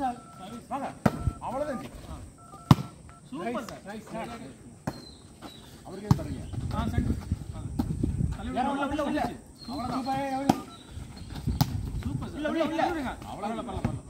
sir வாங்க அவ்வளவுதான் super sir அவருக்கு எது தரீங்க ஆ சென்டர் உள்ள உள்ள சூப்பர் சார் உள்ள உள்ள உள்ள அவ்வளவு பரவாயில்ல பரவாயில்ல